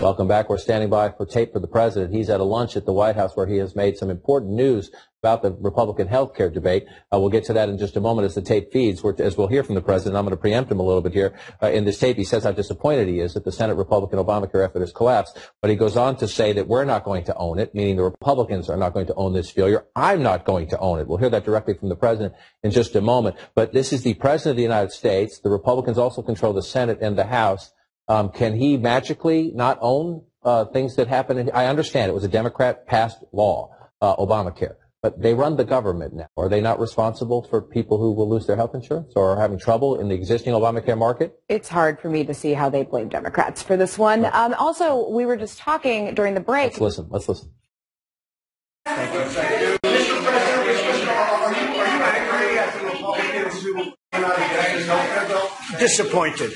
Welcome back. We're standing by for tape for the president. He's at a lunch at the White House where he has made some important news about the Republican health care debate. Uh, we'll get to that in just a moment as the tape feeds. As we'll hear from the president, I'm going to preempt him a little bit here. Uh, in this tape, he says how disappointed he is that the Senate Republican Obamacare effort has collapsed. But he goes on to say that we're not going to own it, meaning the Republicans are not going to own this failure. I'm not going to own it. We'll hear that directly from the president in just a moment. But this is the president of the United States. The Republicans also control the Senate and the House. Um, can he magically not own uh, things that happen? I understand it was a Democrat passed law, uh, Obamacare, but they run the government now. Are they not responsible for people who will lose their health insurance or are having trouble in the existing Obamacare market? It's hard for me to see how they blame Democrats for this one. Right. Um, also, we were just talking during the break. Let's listen. Let's listen. Thank you. Thank you. Mr. President, are you, are you angry at the Republicans who came out against this health bill? Disappointed.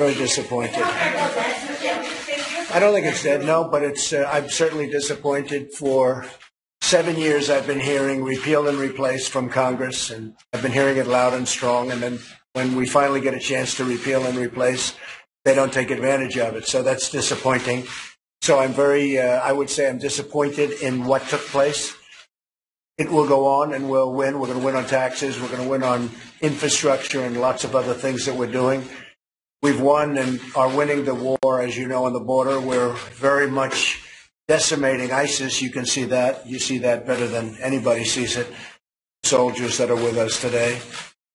Very disappointed. I don't think it's dead, no, but it's. Uh, I'm certainly disappointed. For seven years, I've been hearing repeal and replace from Congress, and I've been hearing it loud and strong. And then when we finally get a chance to repeal and replace, they don't take advantage of it. So that's disappointing. So I'm very. Uh, I would say I'm disappointed in what took place. It will go on, and we'll win. We're going to win on taxes. We're going to win on infrastructure and lots of other things that we're doing. We've won and are winning the war, as you know, on the border. We're very much decimating ISIS. You can see that. You see that better than anybody sees it. Soldiers that are with us today.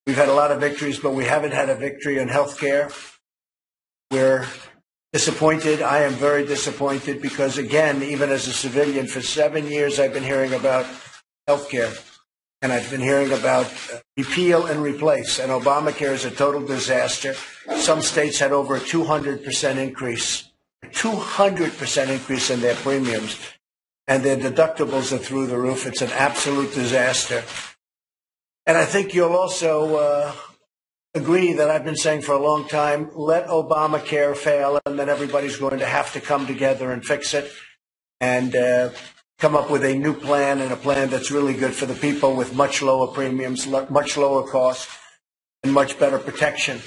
We've had a lot of victories, but we haven't had a victory in health care. We're disappointed. I am very disappointed because, again, even as a civilian, for seven years I've been hearing about health care and I've been hearing about repeal and replace, and Obamacare is a total disaster. Some states had over a 200% increase, 200% increase in their premiums, and their deductibles are through the roof. It's an absolute disaster. And I think you'll also uh, agree that I've been saying for a long time let Obamacare fail, and then everybody's going to have to come together and fix it. And uh, come up with a new plan and a plan that's really good for the people with much lower premiums, much lower costs, and much better protection.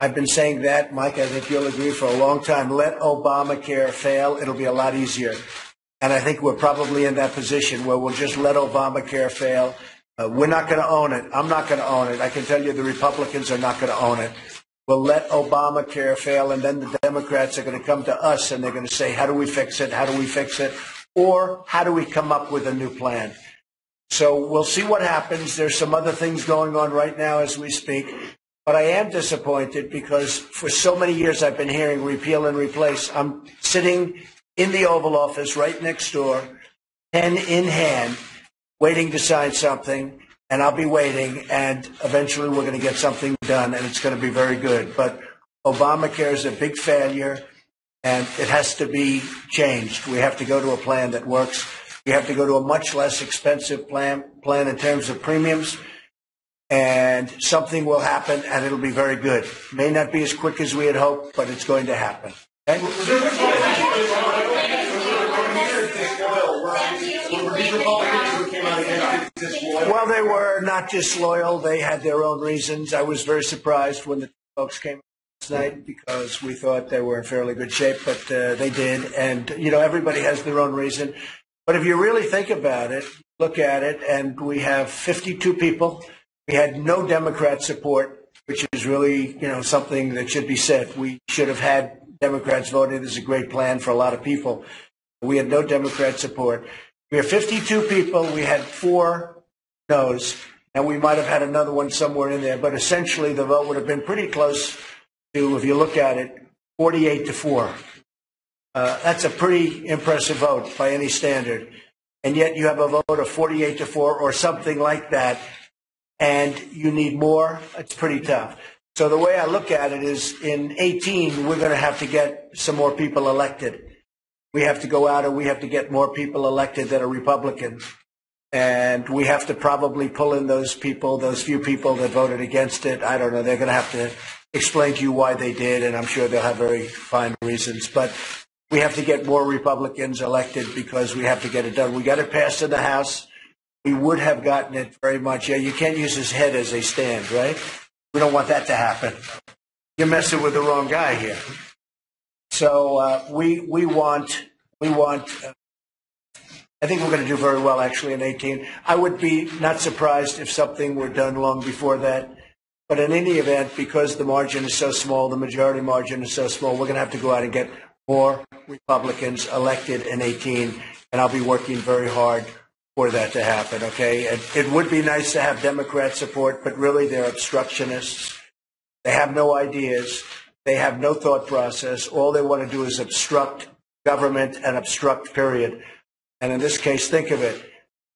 I've been saying that, Mike, I think you'll agree for a long time. Let Obamacare fail. It'll be a lot easier. And I think we're probably in that position where we'll just let Obamacare fail. Uh, we're not going to own it. I'm not going to own it. I can tell you the Republicans are not going to own it. We'll let Obamacare fail, and then the Democrats are going to come to us and they're going to say, how do we fix it? How do we fix it? Or how do we come up with a new plan? So we'll see what happens. There's some other things going on right now as we speak. But I am disappointed because for so many years I've been hearing repeal and replace. I'm sitting in the Oval Office right next door, pen in hand, waiting to sign something, and I'll be waiting, and eventually we're going to get something done, and it's going to be very good. But Obamacare is a big failure and it has to be changed. We have to go to a plan that works. We have to go to a much less expensive plan, plan in terms of premiums, and something will happen, and it'll be very good. May not be as quick as we had hoped, but it's going to happen. Okay? Well, they were not disloyal. They had their own reasons. I was very surprised when the folks came tonight because we thought they were in fairly good shape, but uh, they did. And, you know, everybody has their own reason. But if you really think about it, look at it, and we have 52 people. We had no Democrat support, which is really, you know, something that should be said. We should have had Democrats voting. This is a great plan for a lot of people. We had no Democrat support. We have 52 people. We had four no's, and we might have had another one somewhere in there. But essentially, the vote would have been pretty close to, if you look at it, 48 to 4. Uh, that's a pretty impressive vote by any standard. And yet you have a vote of 48 to 4 or something like that, and you need more. It's pretty tough. So the way I look at it is in 18, we're going to have to get some more people elected. We have to go out and we have to get more people elected that are Republicans. And we have to probably pull in those people, those few people that voted against it. I don't know. They're going to have to explain to you why they did, and I'm sure they'll have very fine reasons. But we have to get more Republicans elected because we have to get it done. We got it passed in the House. We would have gotten it very much. Yeah, you can't use his head as a stand, right? We don't want that to happen. You're messing with the wrong guy here. So uh, we we want we want. Uh, I think we're going to do very well actually in 18. I would be not surprised if something were done long before that. But in any event, because the margin is so small, the majority margin is so small, we're going to have to go out and get more Republicans elected in 18, and I'll be working very hard for that to happen, okay? It, it would be nice to have Democrat support, but really they're obstructionists. They have no ideas. They have no thought process. All they want to do is obstruct government and obstruct, period. And in this case, think of it.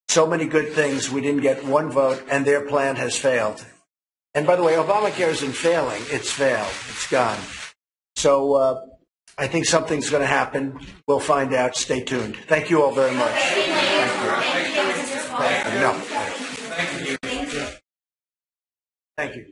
So many good things, we didn't get one vote, and their plan has failed. And by the way, Obamacare isn't failing. It's failed. It's gone. So uh, I think something's going to happen. We'll find out. Stay tuned. Thank you all very much. Thank you. Thank you. No. Thank you. Thank you.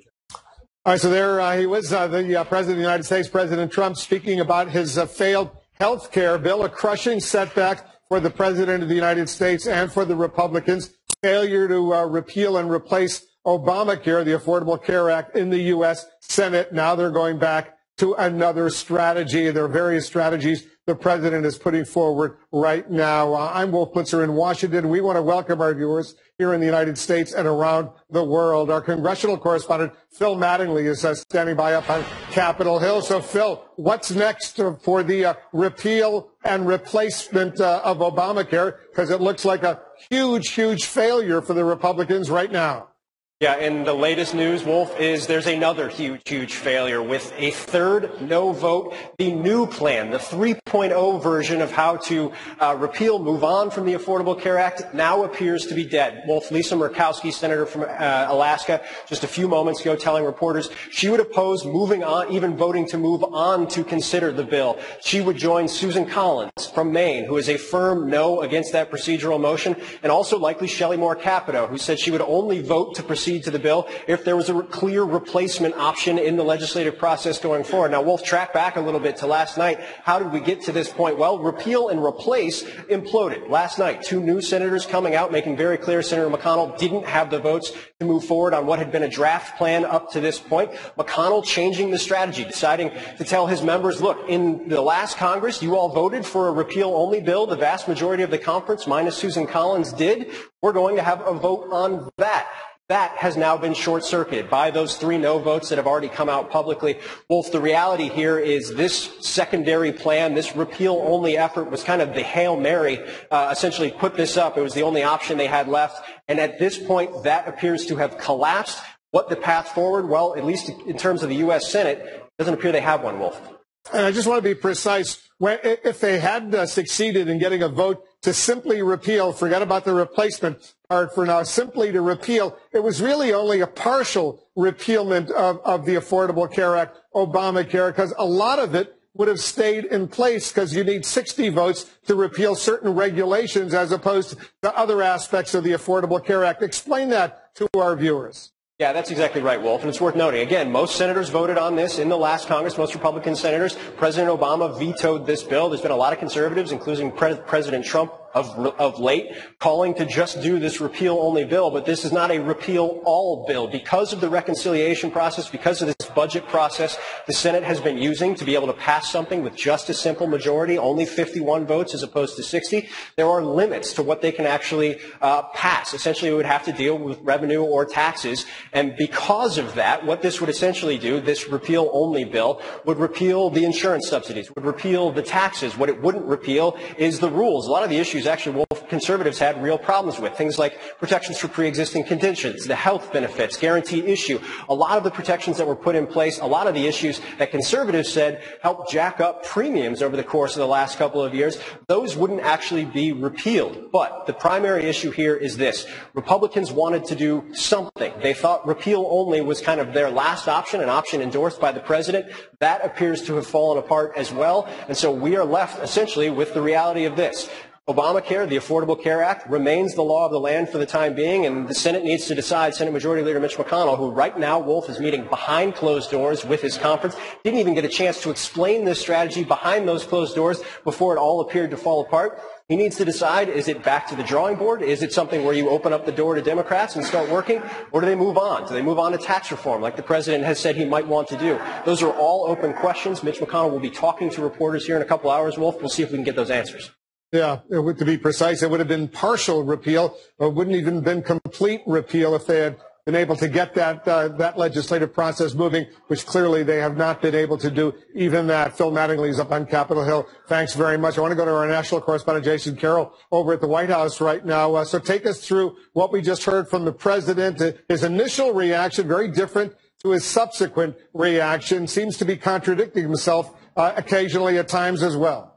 All right, so there uh, he was, uh, the uh, President of the United States, President Trump, speaking about his uh, failed health care bill, a crushing setback for the President of the United States and for the Republicans, failure to uh, repeal and replace Obamacare, the Affordable Care Act in the U.S. Senate. Now they're going back to another strategy. There are various strategies the president is putting forward right now. Uh, I'm Wolf Blitzer in Washington. We want to welcome our viewers here in the United States and around the world. Our congressional correspondent, Phil Mattingly, is uh, standing by up on Capitol Hill. So, Phil, what's next for the uh, repeal and replacement uh, of Obamacare? Because it looks like a huge, huge failure for the Republicans right now. Yeah, and the latest news, Wolf, is there's another huge, huge failure with a third no vote. The new plan, the 3.0 version of how to uh, repeal, move on from the Affordable Care Act, now appears to be dead. Wolf, Lisa Murkowski, senator from uh, Alaska, just a few moments ago telling reporters she would oppose moving on, even voting to move on to consider the bill. She would join Susan Collins from Maine, who is a firm no against that procedural motion, and also likely Shelley Moore Capito, who said she would only vote to proceed proceed to the bill if there was a clear replacement option in the legislative process going forward. Now, we'll track back a little bit to last night. How did we get to this point? Well, repeal and replace imploded. Last night, two new senators coming out making very clear Senator McConnell didn't have the votes to move forward on what had been a draft plan up to this point. McConnell changing the strategy, deciding to tell his members, look, in the last Congress, you all voted for a repeal only bill. The vast majority of the conference, minus Susan Collins, did. We're going to have a vote on that. That has now been short circuited by those three no votes that have already come out publicly. Wolf, the reality here is this secondary plan, this repeal only effort was kind of the Hail Mary, uh, essentially put this up. It was the only option they had left. And at this point, that appears to have collapsed. What the path forward? Well, at least in terms of the U.S. Senate, doesn't appear they have one, Wolf. And I just want to be precise. If they had uh, succeeded in getting a vote to simply repeal, forget about the replacement part for now, simply to repeal, it was really only a partial repealment of, of the Affordable Care Act, Obamacare, because a lot of it would have stayed in place because you need 60 votes to repeal certain regulations as opposed to other aspects of the Affordable Care Act. Explain that to our viewers. Yeah, that's exactly right, Wolf. And it's worth noting. Again, most senators voted on this in the last Congress, most Republican senators. President Obama vetoed this bill. There's been a lot of conservatives, including Pre- President Trump, of, of late, calling to just do this repeal only bill, but this is not a repeal all bill. Because of the reconciliation process, because of this budget process the Senate has been using to be able to pass something with just a simple majority, only 51 votes as opposed to 60, there are limits to what they can actually uh, pass. Essentially, it would have to deal with revenue or taxes. And because of that, what this would essentially do, this repeal only bill, would repeal the insurance subsidies, would repeal the taxes. What it wouldn't repeal is the rules. A lot of the issues actually Wolf conservatives had real problems with. Things like protections for pre-existing conditions, the health benefits, guarantee issue. A lot of the protections that were put in place, a lot of the issues that conservatives said helped jack up premiums over the course of the last couple of years, those wouldn't actually be repealed. But the primary issue here is this. Republicans wanted to do something. They thought repeal only was kind of their last option, an option endorsed by the president. That appears to have fallen apart as well. And so we are left essentially with the reality of this. Obamacare, the Affordable Care Act, remains the law of the land for the time being, and the Senate needs to decide. Senate Majority Leader Mitch McConnell, who right now, Wolf, is meeting behind closed doors with his conference, didn't even get a chance to explain this strategy behind those closed doors before it all appeared to fall apart. He needs to decide, is it back to the drawing board? Is it something where you open up the door to Democrats and start working? Or do they move on? Do they move on to tax reform like the president has said he might want to do? Those are all open questions. Mitch McConnell will be talking to reporters here in a couple hours, Wolf. We'll see if we can get those answers. Yeah, would, to be precise, it would have been partial repeal, or wouldn't even been complete repeal if they had been able to get that uh, that legislative process moving, which clearly they have not been able to do. Even that. Phil Mattingly is up on Capitol Hill. Thanks very much. I want to go to our national correspondent Jason Carroll over at the White House right now. Uh, so take us through what we just heard from the president. His initial reaction very different to his subsequent reaction. Seems to be contradicting himself uh, occasionally at times as well.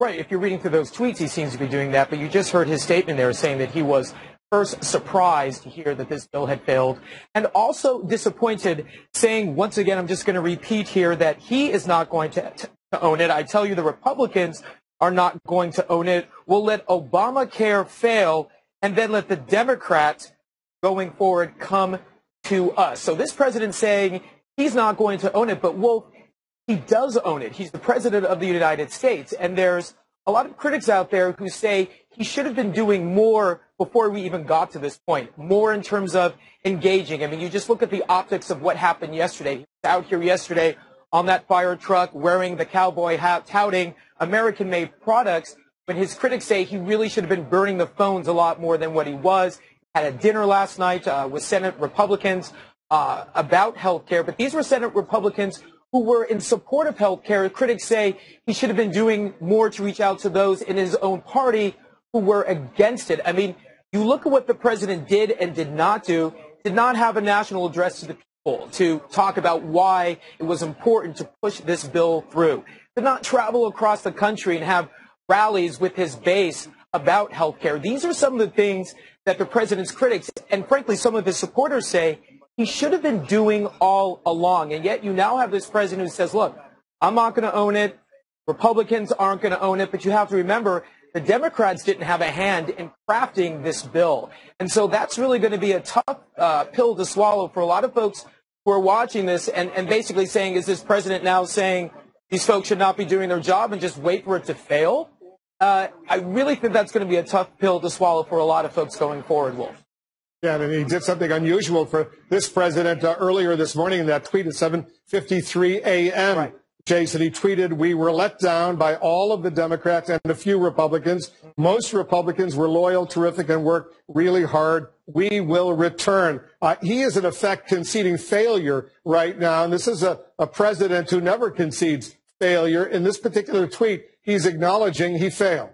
Right. If you're reading through those tweets, he seems to be doing that. But you just heard his statement there saying that he was first surprised to hear that this bill had failed and also disappointed saying once again i'm just going to repeat here that he is not going to, to, own it i tell you the republicans are not going to own it we'll let obamacare fail and then let the democrats going forward come to us so this president saying he's not going to own it but wolf he does own it he's the president of the united states and there's a lot of critics out there who say he should have been doing more before we even got to this point, more in terms of engaging. I mean, you just look at the optics of what happened yesterday. He was out here yesterday on that fire truck wearing the cowboy hat, touting American made products. But his critics say he really should have been burning the phones a lot more than what he was. Had a dinner last night uh, with Senate Republicans uh, about health care, but these were Senate Republicans who were in support of health care. Critics say he should have been doing more to reach out to those in his own party who were against it. I mean, you look at what the president did and did not do, did not have a national address to the people to talk about why it was important to push this bill through, did not travel across the country and have rallies with his base about health care. These are some of the things that the president's critics and frankly some of his supporters say he should have been doing all along. And yet you now have this president who says, look, I'm not going to own it. Republicans aren't going to own it. But you have to remember the Democrats didn't have a hand in crafting this bill. And so that's really going to be a tough uh, pill to swallow for a lot of folks who are watching this and, and basically saying, is this president now saying these folks should not be doing their job and just wait for it to fail? Uh, I really think that's going to be a tough pill to swallow for a lot of folks going forward, Wolf. Yeah, and he did something unusual for this president uh, earlier this morning in that tweet at 7:53 a.m. Right. Jason, he tweeted, We were let down by all of the Democrats and a few Republicans. Most Republicans were loyal, terrific, and worked really hard. We will return. Uh, he is, in effect, conceding failure right now. And this is a, a president who never concedes failure. In this particular tweet, he's acknowledging he failed.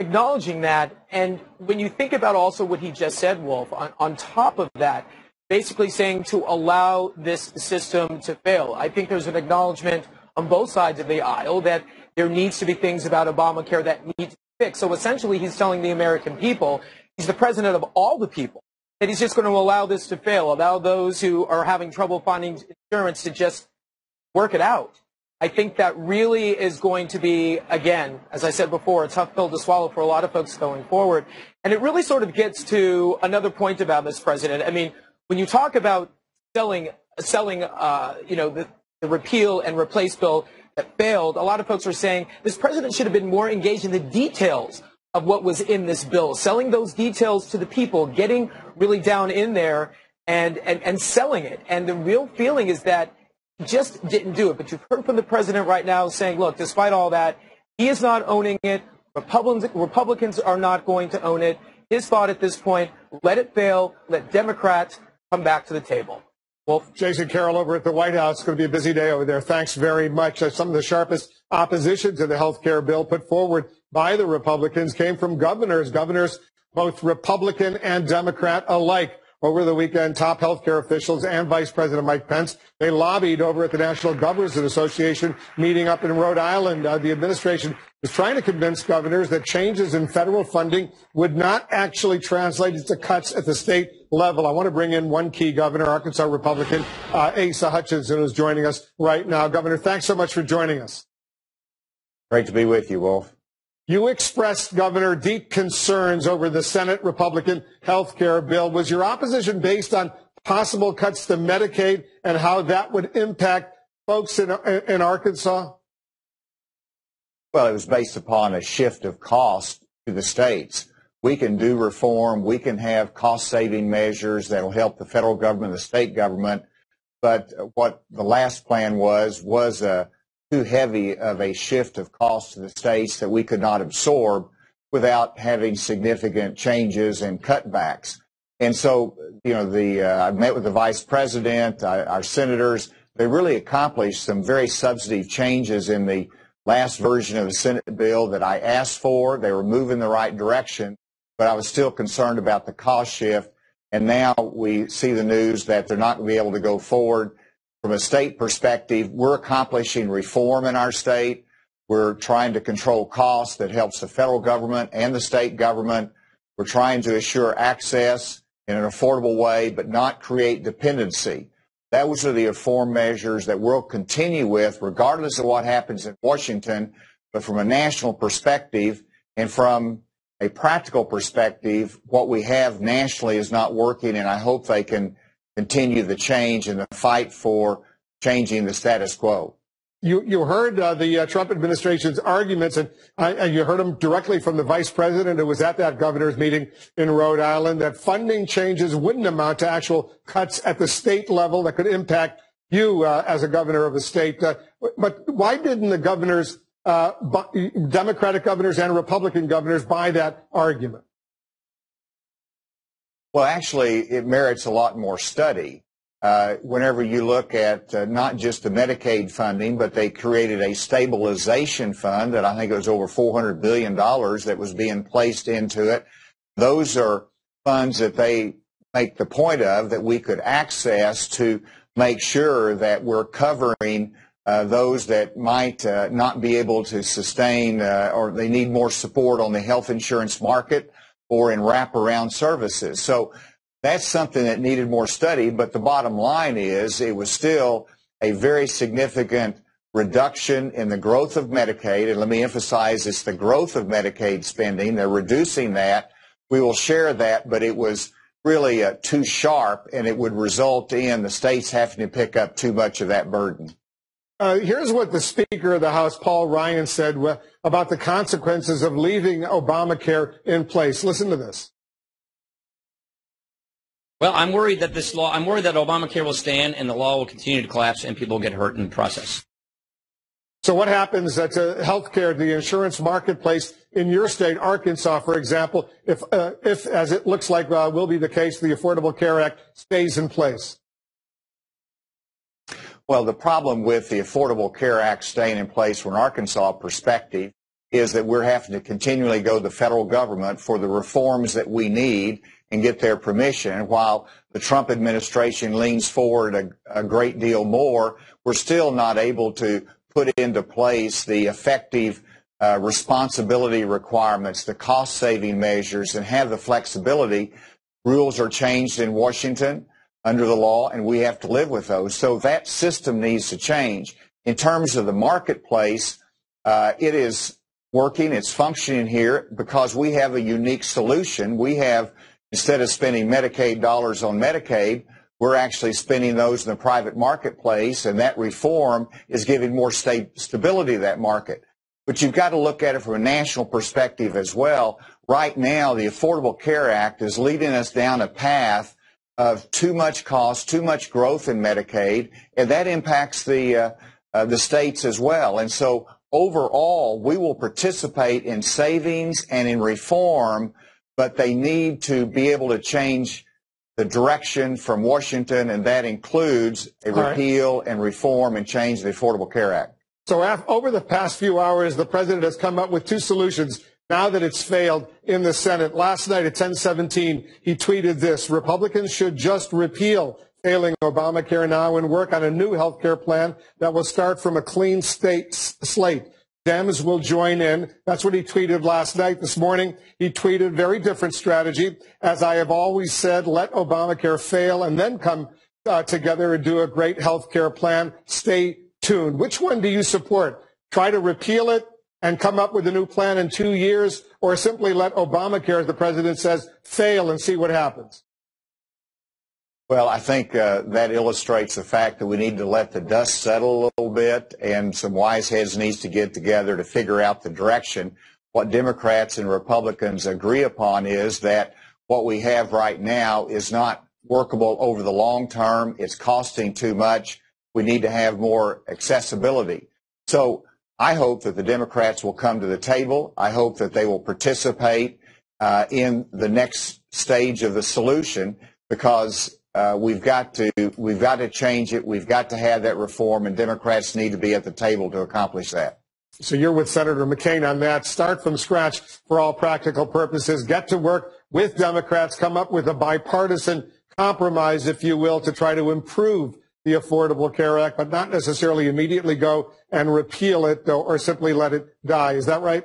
Acknowledging that. And when you think about also what he just said, Wolf, on, on top of that, basically saying to allow this system to fail. I think there's an acknowledgement on both sides of the aisle that there needs to be things about Obamacare that need to be fixed. So essentially, he's telling the American people, he's the president of all the people, that he's just going to allow this to fail, allow those who are having trouble finding insurance to just work it out. I think that really is going to be, again, as I said before, a tough pill to swallow for a lot of folks going forward. And it really sort of gets to another point about this president. I mean, when you talk about selling, selling, uh, you know, the, the repeal and replace bill that failed, a lot of folks are saying this president should have been more engaged in the details of what was in this bill, selling those details to the people, getting really down in there and, and, and selling it. And the real feeling is that just didn't do it. But you've heard from the president right now saying, look, despite all that, he is not owning it. Republicans, Republicans are not going to own it. His thought at this point, let it fail, let Democrats come back to the table. Well, Jason Carroll over at the White House. It's going to be a busy day over there. Thanks very much. Uh, some of the sharpest opposition to the health care bill put forward by the Republicans came from governors, governors both Republican and Democrat alike. Over the weekend, top healthcare officials and Vice President Mike Pence, they lobbied over at the National Governors Association meeting up in Rhode Island. Uh, the administration was trying to convince governors that changes in federal funding would not actually translate into cuts at the state level. I want to bring in one key governor, Arkansas Republican uh, Asa Hutchinson, who's joining us right now. Governor, thanks so much for joining us. Great to be with you, Wolf. You expressed, Governor, deep concerns over the Senate Republican health care bill. Was your opposition based on possible cuts to Medicaid and how that would impact folks in, in Arkansas? Well, it was based upon a shift of cost to the states. We can do reform. We can have cost saving measures that will help the federal government, the state government. But what the last plan was, was a too heavy of a shift of cost to the states that we could not absorb without having significant changes and cutbacks. And so, you know, the uh, I met with the vice president, uh, our senators. They really accomplished some very substantive changes in the last version of the Senate bill that I asked for. They were moving in the right direction, but I was still concerned about the cost shift. And now we see the news that they're not going to be able to go forward. From a state perspective, we're accomplishing reform in our state. We're trying to control costs that helps the federal government and the state government. We're trying to assure access in an affordable way, but not create dependency. Those are the reform measures that we'll continue with, regardless of what happens in Washington. But from a national perspective and from a practical perspective, what we have nationally is not working, and I hope they can continue the change and the fight for changing the status quo. You, you heard uh, the uh, Trump administration's arguments, and, uh, and you heard them directly from the vice president who was at that governor's meeting in Rhode Island that funding changes wouldn't amount to actual cuts at the state level that could impact you uh, as a governor of a state. Uh, but why didn't the governors, uh, Democratic governors and Republican governors, buy that argument? Well, actually, it merits a lot more study. Uh, whenever you look at uh, not just the Medicaid funding, but they created a stabilization fund that I think it was over $400 billion that was being placed into it. Those are funds that they make the point of that we could access to make sure that we're covering uh, those that might uh, not be able to sustain uh, or they need more support on the health insurance market or in wraparound services. So that's something that needed more study, but the bottom line is it was still a very significant reduction in the growth of Medicaid. And let me emphasize it's the growth of Medicaid spending. They're reducing that. We will share that, but it was really uh, too sharp and it would result in the states having to pick up too much of that burden. Uh, here's what the Speaker of the House, Paul Ryan, said about the consequences of leaving Obamacare in place. Listen to this. Well, I'm worried that this law, I'm worried that Obamacare will stand and the law will continue to collapse and people will get hurt in the process. So what happens at health care, the insurance marketplace in your state, Arkansas, for example, if, uh, if as it looks like uh, will be the case, the Affordable Care Act stays in place? Well, the problem with the Affordable Care Act staying in place from an Arkansas perspective is that we're having to continually go to the federal government for the reforms that we need and get their permission. While the Trump administration leans forward a, a great deal more, we're still not able to put into place the effective uh, responsibility requirements, the cost saving measures, and have the flexibility. Rules are changed in Washington under the law, and we have to live with those. So that system needs to change. In terms of the marketplace, uh, it is working, it's functioning here because we have a unique solution. We have Instead of spending Medicaid dollars on Medicaid, we're actually spending those in the private marketplace, and that reform is giving more sta- stability to that market. But you've got to look at it from a national perspective as well. Right now, the Affordable Care Act is leading us down a path of too much cost, too much growth in Medicaid, and that impacts the uh, uh, the states as well. And so overall, we will participate in savings and in reform but they need to be able to change the direction from Washington, and that includes a All repeal right. and reform and change the Affordable Care Act. So over the past few hours, the president has come up with two solutions now that it's failed in the Senate. Last night at 1017, he tweeted this, Republicans should just repeal failing Obamacare now and work on a new health care plan that will start from a clean state slate. Dems will join in. That's what he tweeted last night. This morning, he tweeted very different strategy. As I have always said, let Obamacare fail and then come uh, together and do a great health care plan. Stay tuned. Which one do you support? Try to repeal it and come up with a new plan in two years or simply let Obamacare, as the president says, fail and see what happens? Well, I think uh, that illustrates the fact that we need to let the dust settle a little bit, and some wise heads needs to get together to figure out the direction. What Democrats and Republicans agree upon is that what we have right now is not workable over the long term. It's costing too much. We need to have more accessibility. So I hope that the Democrats will come to the table. I hope that they will participate uh, in the next stage of the solution because uh, we've got to we've got to change it. We've got to have that reform, and Democrats need to be at the table to accomplish that. So you're with Senator McCain on that. Start from scratch for all practical purposes. Get to work with Democrats. Come up with a bipartisan compromise, if you will, to try to improve the Affordable Care Act, but not necessarily immediately go and repeal it or simply let it die. Is that right?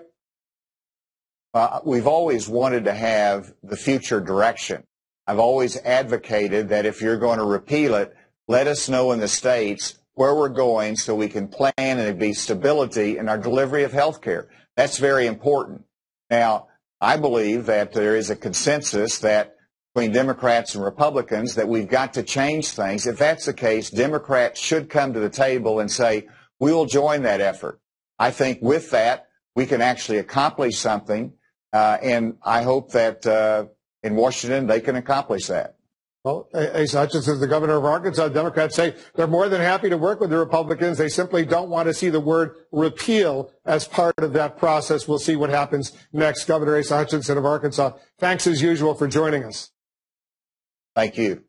Uh, we've always wanted to have the future direction. I've always advocated that if you're going to repeal it, let us know in the states where we're going so we can plan and be stability in our delivery of health care. That's very important. Now, I believe that there is a consensus that between Democrats and Republicans that we've got to change things. If that's the case, Democrats should come to the table and say, we will join that effort. I think with that, we can actually accomplish something. Uh, and I hope that uh, in Washington, they can accomplish that. Well, Asa Hutchinson, the governor of Arkansas, Democrats say they're more than happy to work with the Republicans. They simply don't want to see the word repeal as part of that process. We'll see what happens next. Governor Asa Hutchinson of Arkansas, thanks as usual for joining us. Thank you.